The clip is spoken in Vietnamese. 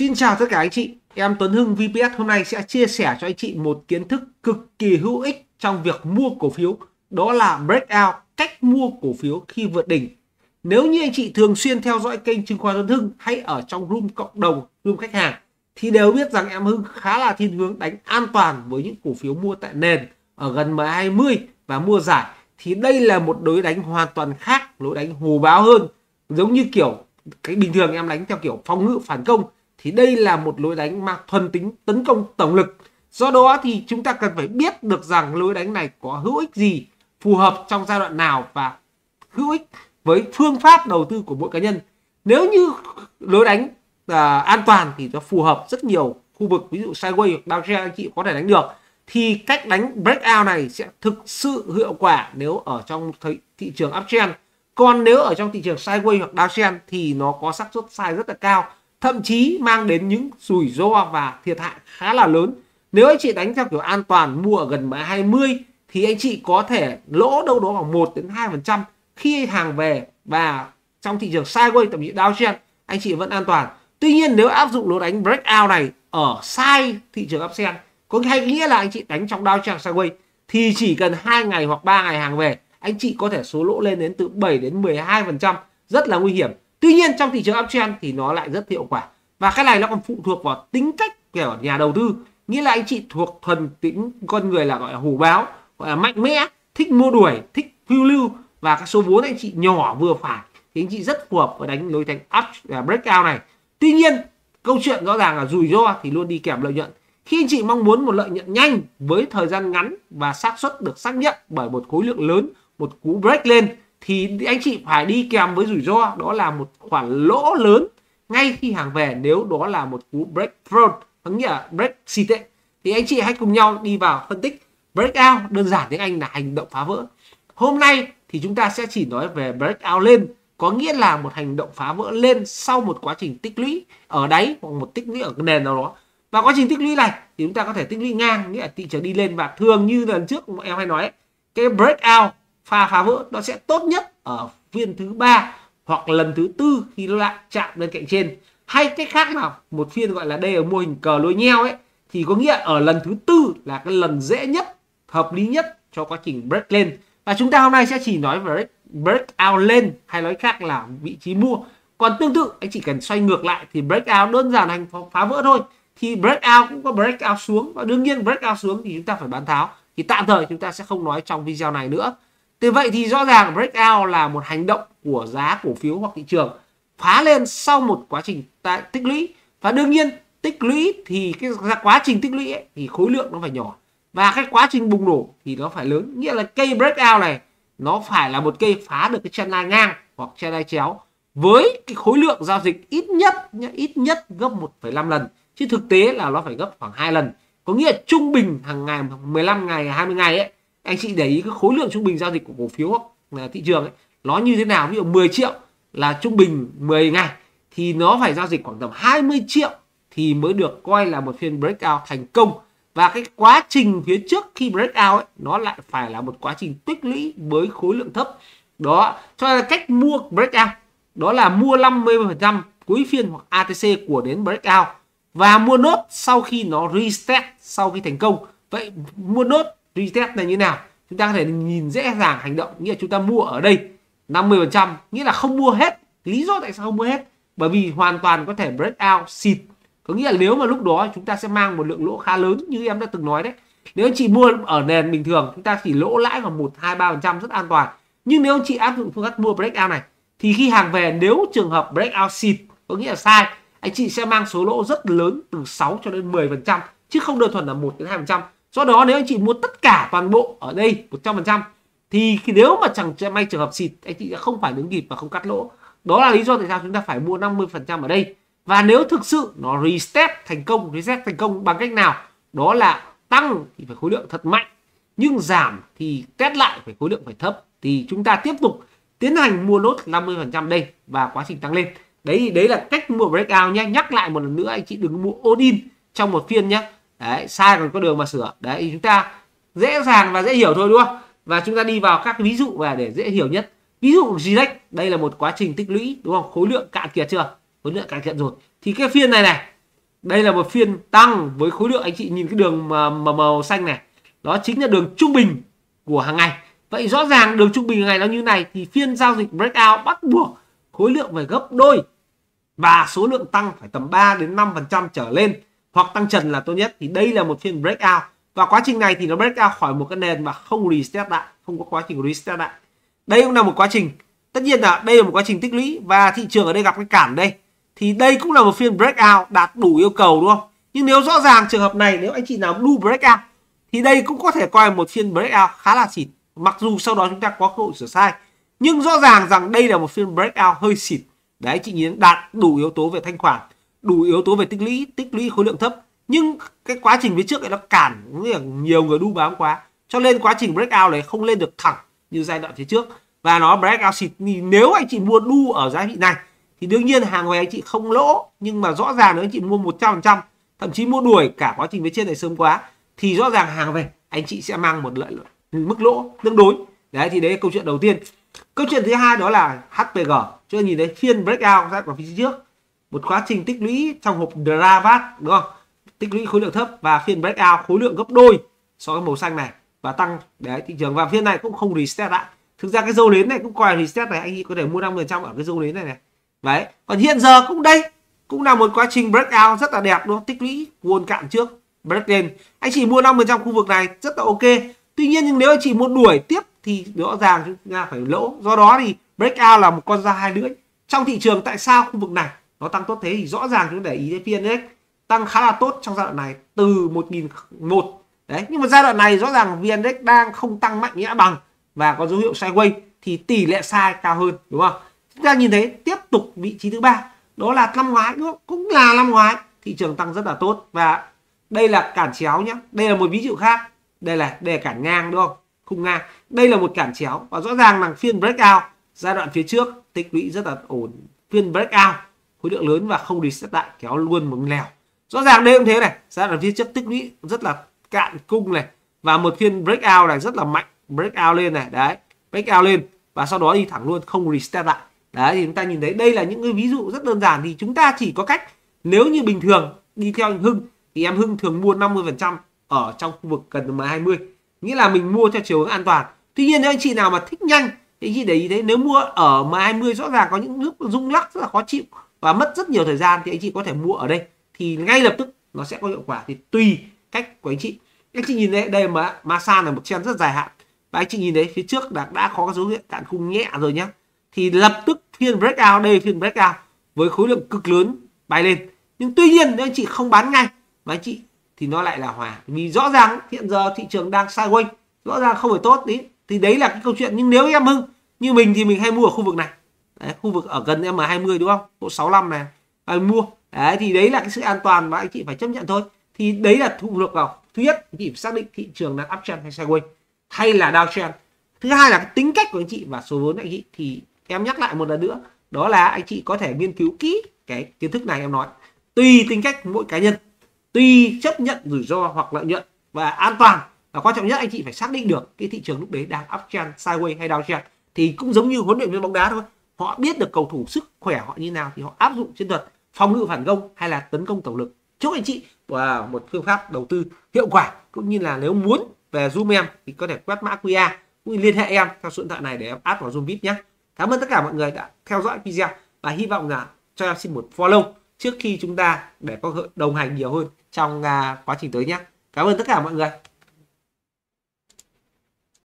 Xin chào tất cả anh chị, em Tuấn Hưng VPS hôm nay sẽ chia sẻ cho anh chị một kiến thức cực kỳ hữu ích trong việc mua cổ phiếu. Đó là breakout, cách mua cổ phiếu khi vượt đỉnh. Nếu như anh chị thường xuyên theo dõi kênh chứng khoán Tuấn Hưng hay ở trong room cộng đồng, room khách hàng Thì đều biết rằng em Hưng khá là thiên hướng đánh an toàn với những cổ phiếu mua tại nền ở gần M20 và mua giải. Thì đây là một đối đánh hoàn toàn khác, đối đánh hồ báo hơn. Giống như kiểu cái bình thường em đánh theo kiểu phòng ngự phản công thì đây là một lối đánh mang thuần tính tấn công tổng lực. Do đó thì chúng ta cần phải biết được rằng lối đánh này có hữu ích gì phù hợp trong giai đoạn nào và hữu ích với phương pháp đầu tư của mỗi cá nhân. Nếu như lối đánh à, an toàn thì nó phù hợp rất nhiều khu vực ví dụ sideways hoặc downtrend anh chị có thể đánh được thì cách đánh breakout này sẽ thực sự hiệu quả nếu ở trong thị, thị trường uptrend. Còn nếu ở trong thị trường sideways hoặc downtrend thì nó có xác suất sai rất là cao thậm chí mang đến những rủi ro và thiệt hại khá là lớn. Nếu anh chị đánh theo kiểu an toàn, mua ở gần mã 20 thì anh chị có thể lỗ đâu đó khoảng 1 đến 2 phần trăm khi hàng về. Và trong thị trường sideways thậm chí downtrend anh chị vẫn an toàn. Tuy nhiên, nếu áp dụng lỗ đánh breakout này ở sai thị trường uptrend có hay nghĩa là anh chị đánh trong downtrend sideways thì chỉ cần hai ngày hoặc 3 ngày hàng về, anh chị có thể số lỗ lên đến từ 7 đến 12 phần trăm. Rất là nguy hiểm. Tuy nhiên trong thị trường uptrend thì nó lại rất hiệu quả. Và cái này nó còn phụ thuộc vào tính cách của nhà đầu tư. Nghĩa là anh chị thuộc thuần tính con người là gọi là hổ báo, gọi là mạnh mẽ, thích mua đuổi, thích phiêu lưu và các số vốn anh chị nhỏ vừa phải thì anh chị rất phù hợp với đánh lối thành up à, breakout này. Tuy nhiên câu chuyện rõ ràng là rủi ro thì luôn đi kèm lợi nhuận. Khi anh chị mong muốn một lợi nhuận nhanh với thời gian ngắn và xác suất được xác nhận bởi một khối lượng lớn, một cú break lên thì anh chị phải đi kèm với rủi ro, đó là một khoản lỗ lớn ngay khi hàng về, nếu đó là một cú break fraud, có nghĩa là break xì tệ thì anh chị hãy cùng nhau đi vào phân tích. Breakout đơn giản tiếng Anh là hành động phá vỡ. Hôm nay thì chúng ta sẽ chỉ nói về breakout lên, có nghĩa là một hành động phá vỡ lên sau một quá trình tích lũy ở đáy hoặc một tích lũy ở cái nền nào đó. Và quá trình tích lũy này thì chúng ta có thể tích lũy ngang, nghĩa là thị trường đi lên. Và thường như lần trước em hay nói cái breakout pha phá vỡ, nó sẽ tốt nhất ở phiên thứ ba hoặc lần thứ tư khi nó lại chạm lên cạnh trên. Hay cách khác nào một phiên gọi là đây ở mô hình cờ lôi nheo ấy, thì có nghĩa ở lần thứ tư là cái lần dễ nhất, hợp lý nhất cho quá trình break lên. Và chúng ta hôm nay sẽ chỉ nói về break out lên hay nói khác là vị trí mua. Còn tương tự, anh chỉ cần xoay ngược lại thì break out đơn giản anh phá vỡ thôi. Thì break out cũng có break out xuống và đương nhiên break out xuống thì chúng ta phải bán tháo. Thì tạm thời chúng ta sẽ không nói trong video này nữa. Thế vậy thì rõ ràng breakout là một hành động của giá cổ phiếu hoặc thị trường phá lên sau một quá trình tích lũy. Và đương nhiên tích lũy thì cái quá trình tích lũy ấy, thì khối lượng nó phải nhỏ. Và cái quá trình bùng nổ thì nó phải lớn. Nghĩa là cây breakout này nó phải là một cây phá được cái chân lai ngang hoặc chân lai chéo với cái khối lượng giao dịch ít nhất ít nhất gấp 1,5 lần. Chứ thực tế là nó phải gấp khoảng hai lần. Có nghĩa là trung bình hàng ngày 15 ngày 20 ngày ấy anh chị để ý cái khối lượng trung bình giao dịch của cổ phiếu là thị trường ấy, nó như thế nào? Ví dụ 10 triệu là trung bình 10 ngày thì nó phải giao dịch khoảng tầm 20 triệu thì mới được coi là một phiên breakout thành công. Và cái quá trình phía trước khi breakout ấy nó lại phải là một quá trình tích lũy với khối lượng thấp. Đó cho nên là cách mua breakout đó là mua 50% cuối phiên hoặc ATC của đến breakout và mua nốt sau khi nó reset sau khi thành công. Vậy mua nốt retest này như nào? Chúng ta có thể nhìn dễ dàng hành động, nghĩa là chúng ta mua ở đây 50% nghĩa là không mua hết. Lý do tại sao không mua hết? Bởi vì hoàn toàn có thể break out xịt. Có nghĩa là nếu mà lúc đó chúng ta sẽ mang một lượng lỗ khá lớn, như em đã từng nói đấy. Nếu anh chị mua ở nền bình thường, chúng ta chỉ lỗ lãi khoảng một, hai, ba phần trăm rất an toàn. Nhưng nếu anh chị áp dụng phương pháp mua break out này, thì khi hàng về, nếu trường hợp break out xịt, có nghĩa là sai, anh chị sẽ mang số lỗ rất lớn từ 6 cho đến 10 phần trăm, chứ không đơn thuần là một đến hai phần trăm do đó nếu anh chị mua tất cả toàn bộ ở đây 100% thì khi nếu mà chẳng may trường hợp xịt, anh chị sẽ không phải đứng kịp và không cắt lỗ. Đó là lý do tại sao chúng ta phải mua 50% ở đây. Và nếu thực sự nó reset thành công, reset thành công bằng cách nào? Đó là tăng thì phải khối lượng thật mạnh, nhưng giảm thì test lại phải khối lượng phải thấp. Thì chúng ta tiếp tục tiến hành mua nốt 50% đây và quá trình tăng lên. Đấy đấy là cách mua breakout nhé nhắc lại một lần nữa, anh chị đừng mua Odin trong một phiên nhé đấy sai còn có đường mà sửa. Đấy chúng ta dễ dàng và dễ hiểu thôi đúng không? Và chúng ta đi vào các ví dụ và để dễ hiểu nhất. Ví dụ GDEX đây là một quá trình tích lũy đúng không? Khối lượng cạn kiệt chưa? Khối lượng cạn kiệt rồi. Thì cái phiên này này đây là một phiên tăng với khối lượng. Anh chị nhìn cái đường mà, mà màu xanh này đó chính là đường trung bình của hàng ngày. Vậy rõ ràng đường trung bình hàng ngày nó như này thì phiên giao dịch breakout bắt buộc khối lượng phải gấp đôi và số lượng tăng phải tầm 3 đến 5 phần trăm trở lên hoặc tăng trần là tốt nhất. Thì đây là một phiên breakout. Và quá trình này thì nó breakout khỏi một cái nền mà không reset lại, không có quá trình reset lại. Đây cũng là một quá trình. Tất nhiên là đây là một quá trình tích lũy và thị trường ở đây gặp cái cản đây. Thì đây cũng là một phiên breakout đạt đủ yêu cầu, đúng không? Nhưng nếu rõ ràng trường hợp này, nếu anh chị nào đu breakout, thì đây cũng có thể coi một phiên breakout khá là xịt mặc dù sau đó chúng ta có cơ hội sửa sai, nhưng rõ ràng rằng đây là một phiên breakout hơi xịt đấy, chị nhìn đạt đủ yếu tố về thanh khoản đủ yếu tố về tích lũy tích lũy khối lượng thấp. Nhưng cái quá trình phía trước này nó cản nhiều người đu bám quá. Cho nên quá trình breakout này không lên được thẳng như giai đoạn phía trước. Và nó breakout xịt nếu anh chị mua đu ở giá vị này thì đương nhiên hàng về anh chị không lỗ. Nhưng mà rõ ràng nếu anh chị mua 100% thậm chí mua đuổi cả quá trình phía trên này sớm quá, thì rõ ràng hàng về anh chị sẽ mang một lợi mức lỗ tương đối. Đấy, thì đấy là câu chuyện đầu tiên. Câu chuyện thứ hai đó là HPG cho nên nhìn thấy phiên breakout ra của phía trước một quá trình tích lũy trong hộp Dravat, đúng không? Tích lũy khối lượng thấp và phiên breakout khối lượng gấp đôi so với màu xanh này và tăng. Đấy, thị trường và phiên này cũng không reset lại thực ra cái dâu nến này cũng coi reset này, anh có thể mua 50 trăm ở cái dâu nến này này. Đấy, còn hiện giờ cũng đây, cũng là một quá trình breakout rất là đẹp, đúng không? Tích lũy nguồn cạn trước break lên. Anh chỉ mua 50 trăm khu vực này, rất là ok. Tuy nhiên nhưng nếu anh chị muốn đuổi tiếp thì rõ ràng chúng ta phải lỗ. Do đó thì breakout là một con da hai lưỡi. Trong thị trường tại sao khu vực này? Nó tăng tốt thế thì rõ ràng chúng ta để ý thấy VNX tăng khá là tốt trong giai đoạn này, từ 1001 đấy, nhưng mà giai đoạn này rõ ràng VNX đang không tăng mạnh nghĩa bằng và có dấu hiệu sideways thì tỷ lệ sai cao hơn, đúng không? Chúng ta nhìn thấy tiếp tục vị trí thứ ba, đó là năm ngoái, đúng không? cũng là năm ngoái, thị trường tăng rất là tốt. Và đây là cản chéo nhé đây là một ví dụ khác. Đây là đề cản ngang, đúng không? Khung ngang. Đây là một cản chéo. Và rõ ràng là phiên breakout giai đoạn phía trước, tích lũy rất là ổn. Phiên breakout khối lượng lớn và không reset lại, kéo luôn một lèo. Rõ ràng đây cũng thế này ra là phía trước tích lũy rất là cạn cung này, và một phiên breakout này rất là mạnh, breakout lên này, đấy, breakout lên, và sau đó đi thẳng luôn, không reset lại. Đấy, thì chúng ta nhìn thấy đây là những cái ví dụ rất đơn giản, thì chúng ta chỉ có cách, nếu như bình thường, đi theo anh Hưng, thì em Hưng thường mua 50% ở trong khu vực gần M20 nghĩa là mình mua theo chiều hướng an toàn. Tuy nhiên, nếu anh chị nào mà thích nhanh, thì chị để ý thấy, nếu mua ở M20 rõ ràng có những lúc rung lắc rất là khó chịu và mất rất nhiều thời gian thì anh chị có thể mua ở đây. Thì ngay lập tức nó sẽ có hiệu quả. Thì tùy cách của anh chị. Anh chị nhìn thấy đây mà Masa là một trend rất dài hạn. Và anh chị nhìn thấy phía trước đã đã có dấu hiệu cạn khung nhẹ rồi nhá. Thì lập tức phiên breakout, đây phiên breakout với khối lượng cực lớn bay lên. Nhưng tuy nhiên, nếu anh chị không bán ngay, mà anh chị, thì nó lại là hòa. Vì rõ ràng hiện giờ thị trường đang sideways, rõ ràng không phải tốt đấy thì đấy là cái câu chuyện. Nhưng nếu em hưng như mình thì mình hay mua ở khu vực này đấy, khu vực ở gần M20 đúng không? Chỗ 65 này anh mua? Đấy thì đấy là cái sự an toàn mà anh chị phải chấp nhận thôi. Thì đấy là thụ được vào. Thứ nhất anh chị phải xác định thị trường là uptrend hay sideways hay là downtrend. Thứ hai là cái tính cách của anh chị và số vốn anh chị. Thì em nhắc lại một lần nữa đó là anh chị có thể nghiên cứu kỹ cái kiến thức này em nói. Tùy tính cách mỗi cá nhân tùy chấp nhận rủi ro hoặc lợi nhuận và an toàn. Và quan trọng nhất anh chị phải xác định được cái thị trường lúc đấy đang uptrend sideways hay downtrend. Thì cũng giống như huấn luyện viên bóng đá thôi họ biết được cầu thủ sức khỏe họ như nào thì họ áp dụng chiến thuật phòng ngự phản công hay là tấn công tổng lực. Chúc anh chị và một phương pháp đầu tư hiệu quả. Cũng như là nếu muốn về zoom em thì có thể quét mã QR cũng như liên hệ em theo số điện thoại này để em áp vào zoom vip nhé. Cảm ơn tất cả mọi người đã theo dõi video và hy vọng là cho em xin một follow trước khi chúng ta để có đồng hành nhiều hơn trong à, quá trình tới nhé. Cảm ơn tất cả mọi người.